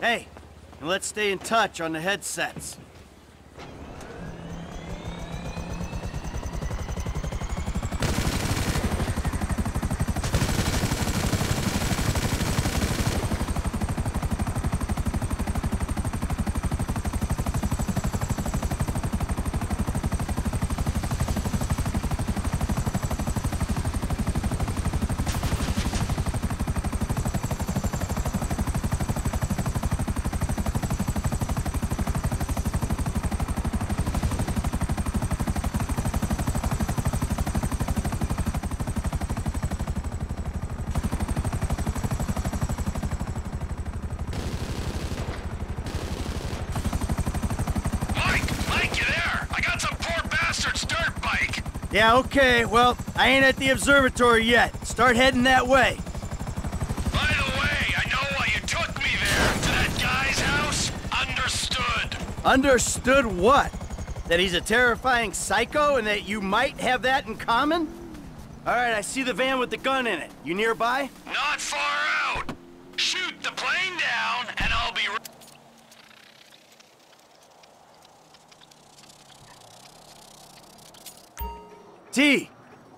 Hey, and let's stay in touch on the headsets. Mike! Mike, you there? I got some poor bastard's dirt bike! Yeah, okay, well, I ain't at the observatory yet. Start heading that way. By the way, I know why you took me there, to that guy's house. Understood. Understood what? That he's a terrifying psycho and that you might have that in common? All right, I see the van with the gun in it. You nearby? Not far out. Shoot the plane down, and I'll be... r- T,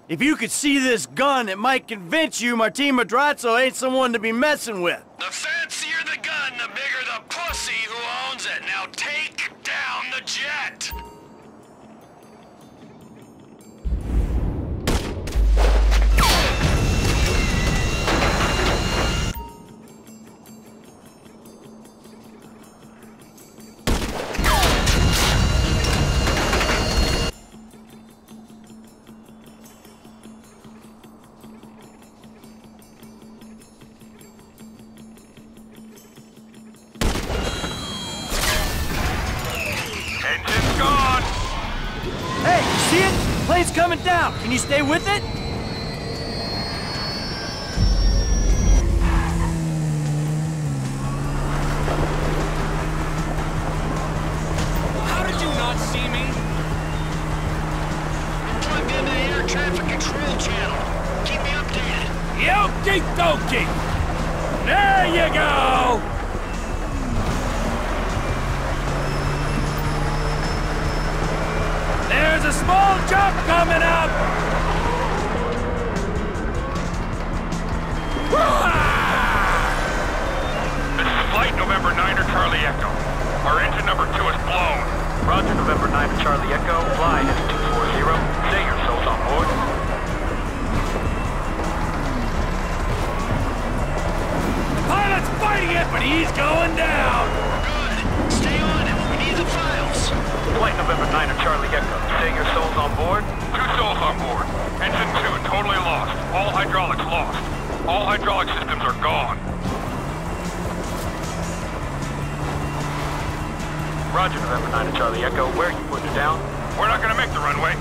if you could see this gun, it might convince you Martin Madrazo ain't someone to be messing with. The see it? Plane's coming down. Can you stay with it? How did you not see me? Plugged into the air traffic control channel. Keep me updated. Yoki dokie! There you go! There's a small jump coming up! This is Flight November 9er Charlie Echo. Our engine number two is blown. Roger, November 9 Charlie Echo, fly heading 240. Say your souls on board. Pilot's fighting it, but he's going down! Flight November 9 of Charlie Echo, say your souls on board. Two souls on board. Engine two totally lost. All hydraulics lost. All hydraulic systems are gone. Roger, November 9 of Charlie Echo, where are you putting it down? We're not gonna make the runway.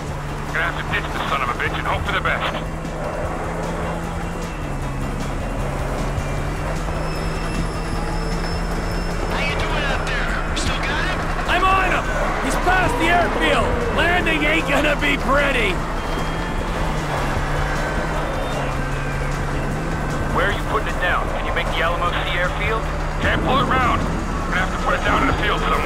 Gonna have to ditch this son of a bitch and hope for the best. Airfield! Landing ain't gonna be pretty! Where are you putting it down? Can you make the Alamo Sea airfield? Can't pull it round. Gonna have to put it down in the field somewhere.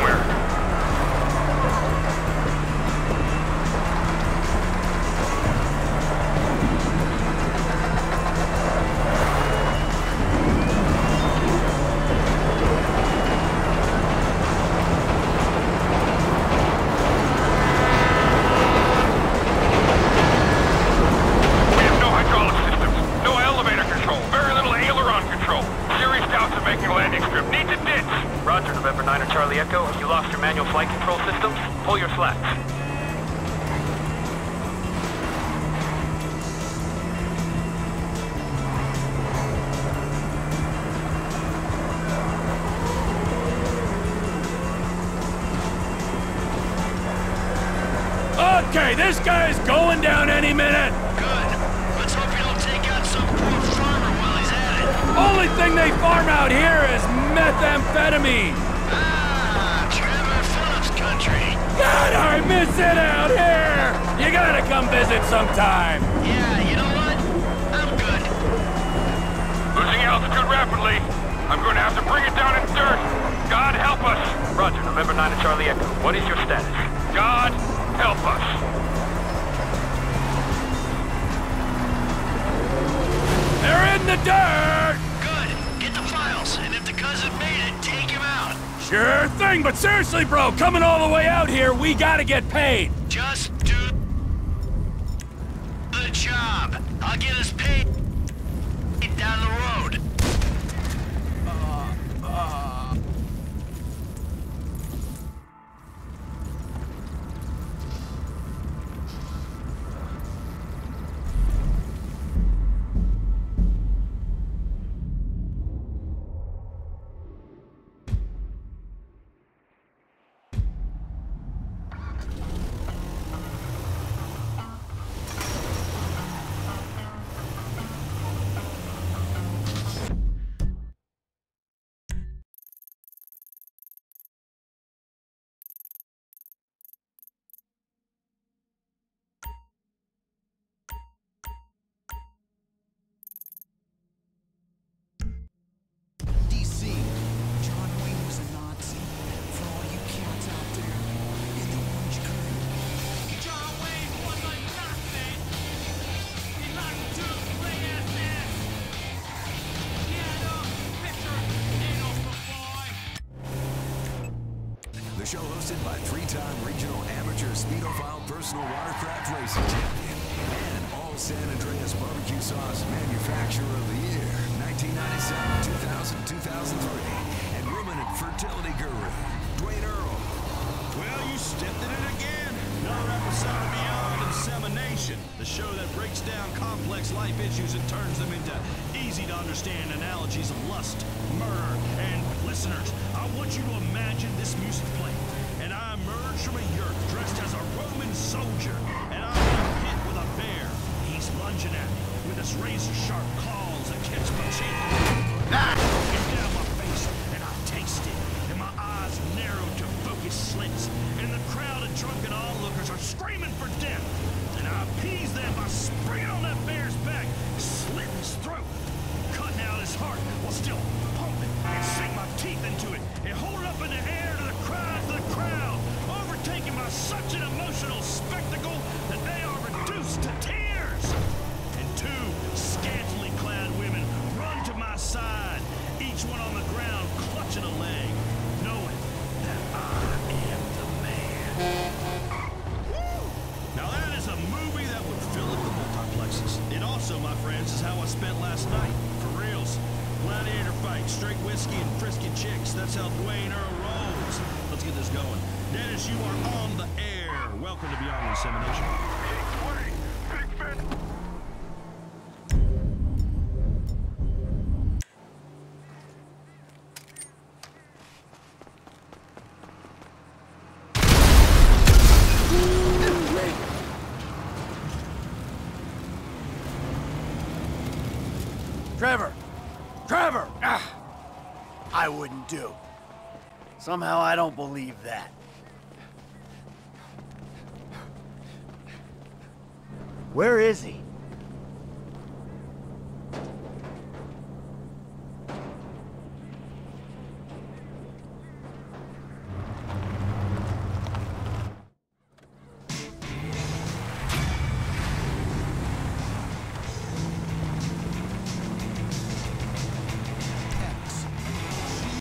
Okay, this guy's going down any minute! Good. Let's hope you don't take out some poor farmer while he's at it. Only thing they farm out here is methamphetamine! Ah, Trevor Phillips country. God, I miss it out here! You gotta come visit sometime! Yeah, you know what? I'm good. Losing altitude rapidly. I'm going to have to bring it down in dirt. God help us! Roger, November 9 to Charlie Echo. What is your status? God help us! They're in the dirt! Good. Get the files, and if the cousin made it, take him out. Sure thing, but seriously, bro, coming all the way out here, we gotta get paid. Just do the job. I'll get us paid The show hosted by three-time regional amateur speedophile personal watercraft racing champion and all San Andreas barbecue sauce manufacturer of the year, 1997, 2000, 2003, and ruminant fertility guru, Dwayne Earl. Well, you stepped in it again. Another episode of Beyond Insemination, the show that breaks down complex life issues and turns them into easy-to-understand analogies of lust, murder, and listeners. I want you to imagine this music playing, and I emerge from a yurt dressed as a Roman soldier, and I'm pit with a bear. He's lunging at me with his razor-sharp claws catch my cheek. Get down my face, and I taste it, and my eyes narrow to focus slits, and the crowd of drunken onlookers are screaming for death, and I appease them by springing on that bear's back, slitting his throat, cutting out his heart while still overtaken by such an emotional spectacle that they are reduced to tears. And two scantily clad women run to my side, each one on the ground clutching a leg, knowing that I am the man. Now that is a movie that would fill up the multiplexes. It also, my friends, is how I spent last night. For reals. Gladiator fight, straight whiskey and frisky chicks. That's how Dwayne Earl rolls. Let's get this going. Dennis, you are on the air. Welcome to Beyond Insemination. Trevor! Trevor! Ah, I wouldn't do. Somehow I don't believe that. Where is he?